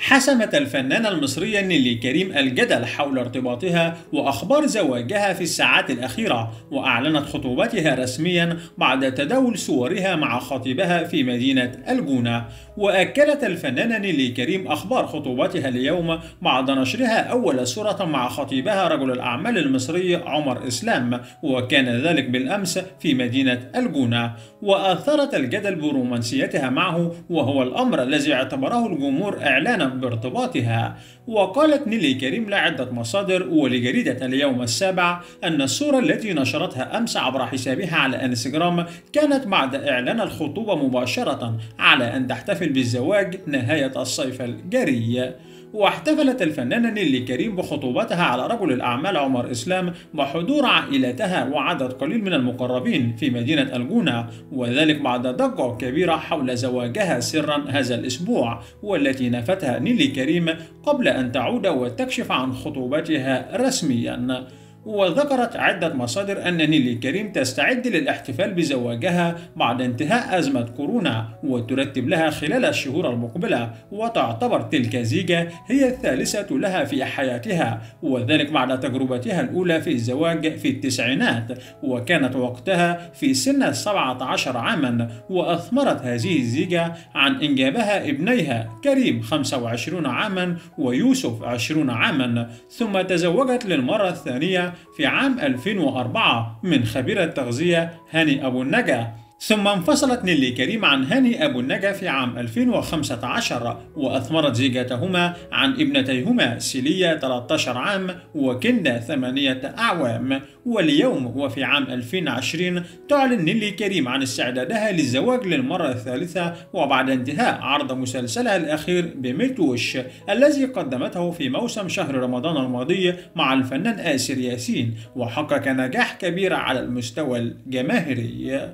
حسمت الفنانة المصرية نيلي كريم الجدل حول ارتباطها وأخبار زواجها في الساعات الأخيرة وأعلنت خطوبتها رسميا بعد تداول صورها مع خطيبها في مدينة الجونة. وأكدت الفنانة نيلي كريم أخبار خطوبتها اليوم بعد نشرها أول صورة مع خطيبها رجل الأعمال المصري عمر إسلام وكان ذلك بالأمس في مدينة الجونة. وأثارت الجدل برومانسيتها معه وهو الأمر الذي اعتبره الجمهور إعلانا بارتباطها. وقالت نيلي كريم لعدة مصادر ولجريدة اليوم السابع أن الصورة التي نشرتها أمس عبر حسابها على إنستغرام كانت بعد إعلان الخطوبة مباشرة على أن تحتفل بالزواج نهاية الصيف الجاري. واحتفلت الفنانة نيلي كريم بخطوبتها على رجل الأعمال عمر إسلام بحضور عائلتها وعدد قليل من المقربين في مدينة الجونة وذلك بعد ضجة كبيرة حول زواجها سرا هذا الأسبوع والتي نفتها نيلي كريم قبل أن تعود وتكشف عن خطوبتها رسميا. وذكرت عدة مصادر أن نيلي كريم تستعد للاحتفال بزواجها بعد انتهاء أزمة كورونا وترتب لها خلال الشهور المقبلة وتعتبر تلك الزيجة هي الثالثة لها في حياتها وذلك بعد تجربتها الأولى في الزواج في التسعينات وكانت وقتها في سن 17 عاما وأثمرت هذه الزيجة عن إنجابها ابنيها كريم 25 عاما ويوسف 20 عاما ثم تزوجت للمرة الثانية في عام 2004 من خبير التغذية هاني أبو النجا. ثم انفصلت نيلي كريم عن هاني أبو النجا في عام 2015 وأثمرت زيجتهما عن ابنتيهما سيليا 13 عام وكندا 8 أعوام واليوم وفي عام 2020 تعلن نيلي كريم عن استعدادها للزواج للمرة الثالثة وبعد انتهاء عرض مسلسلها الأخير بميتوش الذي قدمته في موسم شهر رمضان الماضي مع الفنان آسر ياسين وحقق نجاح كبير على المستوى الجماهيري.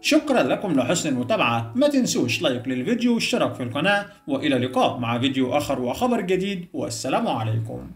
شكرا لكم لحسن المتابعة. ما تنسوش لايك للفيديو واشتراك في القناة وإلى اللقاء مع فيديو آخر وخبر جديد والسلام عليكم.